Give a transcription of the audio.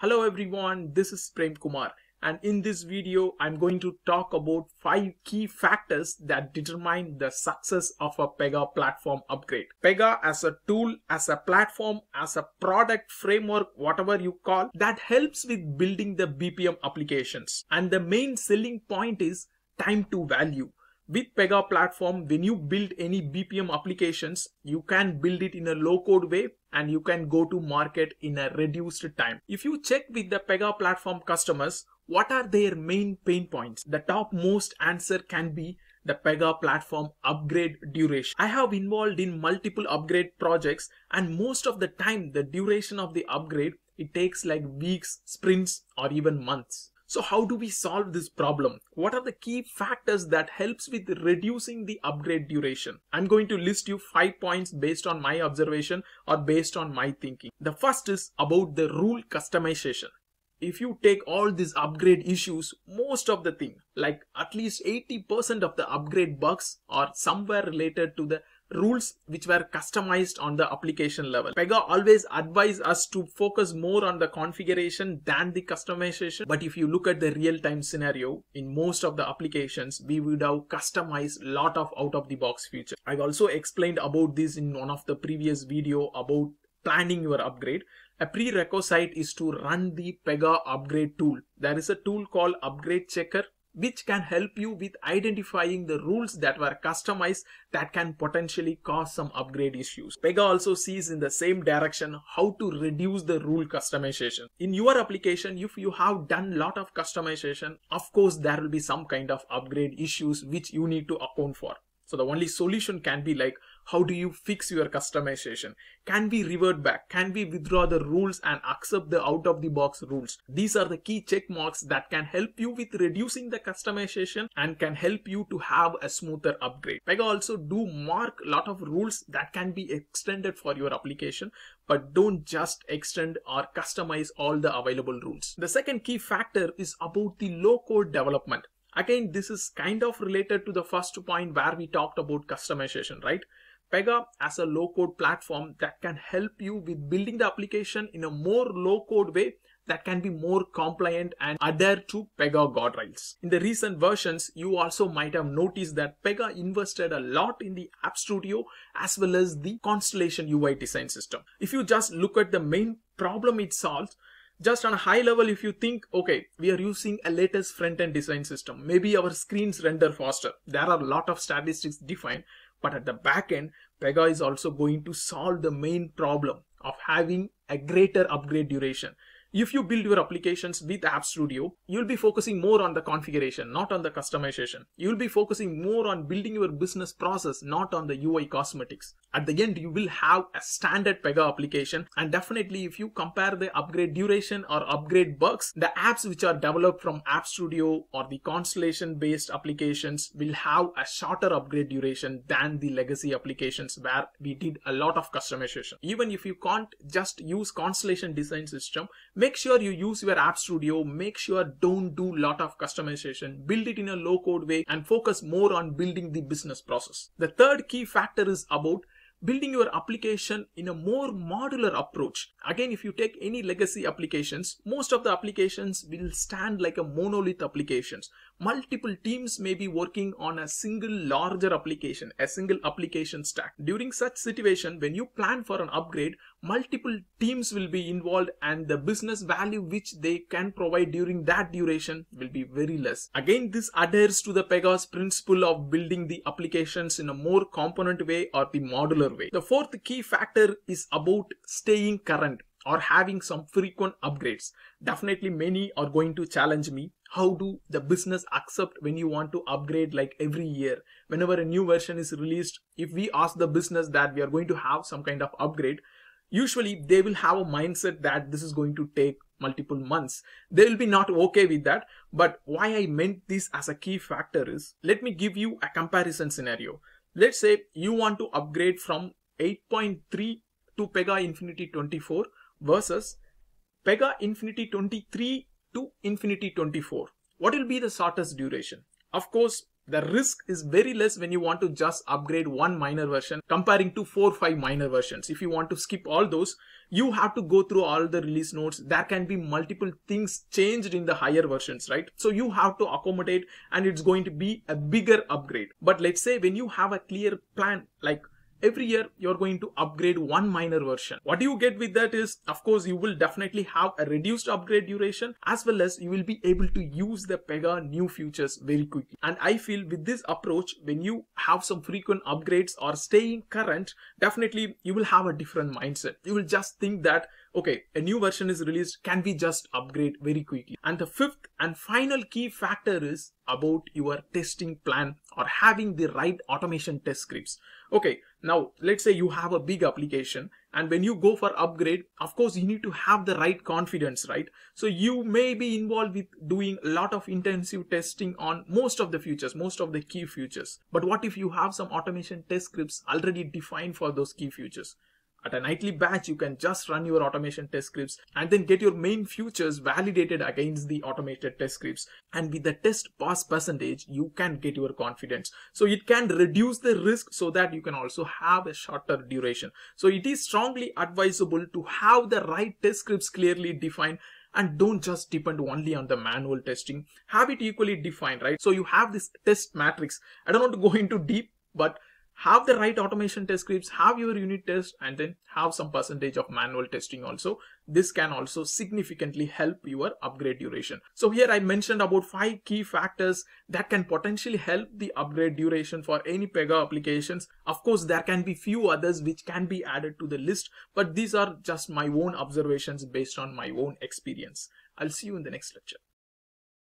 Hello everyone, this is Prem Kumar and in this video I'm going to talk about 5 key factors that determine the success of a Pega platform upgrade. Pega as a tool, as a platform, as a product framework, whatever you call, that helps with building the BPM applications. And the main selling point is time to value with Pega platform, when you build any BPM applications, you can build it in a low code way and you can go to market in a reduced time. If you check with the Pega platform customers, what are their main pain points? The top most answer can be the Pega platform upgrade duration. I have involved in multiple upgrade projects and most of the time the duration of the upgrade it takes like weeks, sprints or even months. So how do we solve this problem? What are the key factors that helps with reducing the upgrade duration? I'm going to list you five points based on my observation or based on my thinking. The first is about the rule customization. If you take all these upgrade issues, most of the thing, like at least 80% of the upgrade bugs are somewhere related to the rules which were customized on the application level. Pega always advise us to focus more on the configuration than the customization. But if you look at the real-time scenario, in most of the applications, we would have customized lot of out-of-the-box features. I've also explained about this in one of the previous video about planning your upgrade. A prerequisite is to run the Pega upgrade tool. There is a tool called Upgrade Checker which can help you with identifying the rules that were customized that can potentially cause some upgrade issues. Pega also sees in the same direction how to reduce the rule customization. In your application, if you have done lot of customization, of course there will be some kind of upgrade issues which you need to account for. So the only solution can be like how do you fix your customization? Can we revert back? Can we withdraw the rules and accept the out of the box rules? These are the key check marks that can help you with reducing the customization and can help you to have a smoother upgrade. Pega also do mark a lot of rules that can be extended for your application, but don't just extend or customize all the available rules. The second key factor is about the low code development. Again, this is kind of related to the first point where we talked about customization, right? Pega as a low code platform that can help you with building the application in a more low code way that can be more compliant and adhere to Pega guardrails. In the recent versions, you also might have noticed that Pega invested a lot in the App Studio as well as the Constellation UI design system. If you just look at the main problem it solves, just on a high level if you think okay we are using a latest front-end design system maybe our screens render faster there are a lot of statistics defined but at the back end, Pega is also going to solve the main problem of having a greater upgrade duration. If you build your applications with App Studio, you'll be focusing more on the configuration, not on the customization. You'll be focusing more on building your business process, not on the UI cosmetics. At the end, you will have a standard Pega application. And definitely, if you compare the upgrade duration or upgrade bugs, the apps which are developed from App Studio or the Constellation based applications will have a shorter upgrade duration than the legacy applications where we did a lot of customization. Even if you can't just use Constellation design system, Make sure you use your App Studio. Make sure don't do lot of customization. Build it in a low code way and focus more on building the business process. The third key factor is about building your application in a more modular approach. Again, if you take any legacy applications, most of the applications will stand like a monolith applications. Multiple teams may be working on a single larger application, a single application stack. During such situation, when you plan for an upgrade, multiple teams will be involved and the business value which they can provide during that duration will be very less. Again, this adheres to the Pega's principle of building the applications in a more component way or the modular way. The fourth key factor is about staying current or having some frequent upgrades. Definitely many are going to challenge me. How do the business accept when you want to upgrade like every year? Whenever a new version is released, if we ask the business that we are going to have some kind of upgrade, usually they will have a mindset that this is going to take multiple months. They will be not okay with that. But why I meant this as a key factor is, let me give you a comparison scenario. Let's say you want to upgrade from 8.3 to Pega Infinity 24 versus Pega Infinity 23 to Infinity 24. What will be the shortest duration? Of course, the risk is very less when you want to just upgrade one minor version comparing to four or five minor versions if you want to skip all those you have to go through all the release notes there can be multiple things changed in the higher versions right so you have to accommodate and it's going to be a bigger upgrade but let's say when you have a clear plan like every year you're going to upgrade one minor version. What you get with that is, of course, you will definitely have a reduced upgrade duration as well as you will be able to use the Pega new features very quickly. And I feel with this approach, when you have some frequent upgrades or staying current, definitely you will have a different mindset. You will just think that okay, a new version is released, can we just upgrade very quickly? And the fifth and final key factor is about your testing plan or having the right automation test scripts. Okay, now let's say you have a big application and when you go for upgrade, of course you need to have the right confidence, right? So you may be involved with doing a lot of intensive testing on most of the features, most of the key features. But what if you have some automation test scripts already defined for those key features? At a nightly batch, you can just run your automation test scripts and then get your main features validated against the automated test scripts. And with the test pass percentage, you can get your confidence. So it can reduce the risk so that you can also have a shorter duration. So it is strongly advisable to have the right test scripts clearly defined and don't just depend only on the manual testing have it equally defined right so you have this test matrix i don't want to go into deep but have the right automation test scripts, have your unit test, and then have some percentage of manual testing also. This can also significantly help your upgrade duration. So here I mentioned about five key factors that can potentially help the upgrade duration for any Pega applications. Of course, there can be few others which can be added to the list, but these are just my own observations based on my own experience. I'll see you in the next lecture.